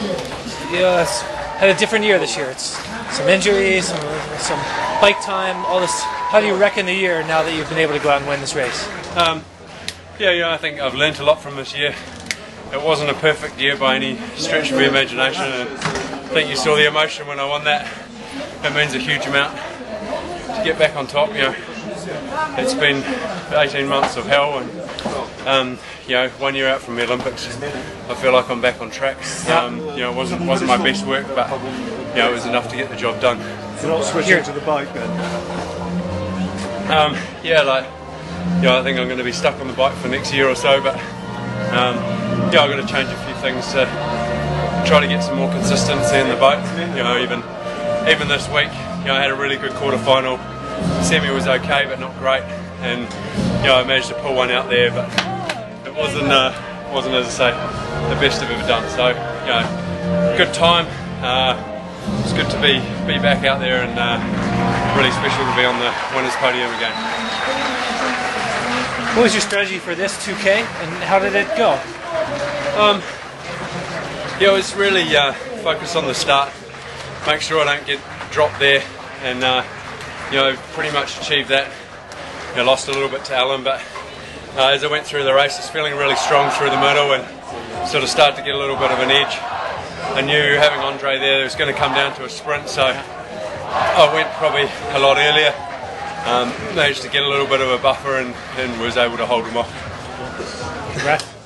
it's had a different year this year. It's some injuries, some, some bike time, all this. How do you reckon the year now that you've been able to go out and win this race? Um, yeah, yeah, I think I've learnt a lot from this year. It wasn't a perfect year by any stretch of the imagination, and I think you saw the emotion when I won that. It means a huge amount to get back on top. You know, it's been 18 months of hell, and um, you know, one year out from the Olympics, I feel like I'm back on track. Um, you know, it wasn't wasn't my best work, but you know, it was enough to get the job done. You're not switching to the bike then? Um, yeah, like, yeah, I think I'm going to be stuck on the bike for next year or so, but um, yeah, I've got to change a few things to try to get some more consistency in the bike. You know, even even this week, you know, I had a really good quarter final. Semi was okay, but not great, and you know, I managed to pull one out there, but it wasn't uh, wasn't as I say the best I've ever done. So, you know, good time. Uh, it's good to be be back out there and uh, really special to be on the winners podium again. What was your strategy for this 2K, and how did it go? Um, yeah, it was really uh, focus on the start, make sure I don't get dropped there, and uh, you know, pretty much achieved that. You know, lost a little bit to Alan, but uh, as I went through the race, I was feeling really strong through the middle and sort of started to get a little bit of an edge. I knew having Ondřej there, it was going to come down to a sprint, so I went probably a lot earlier. Um, managed to get a little bit of a buffer and, and was able to hold him off. Congrats.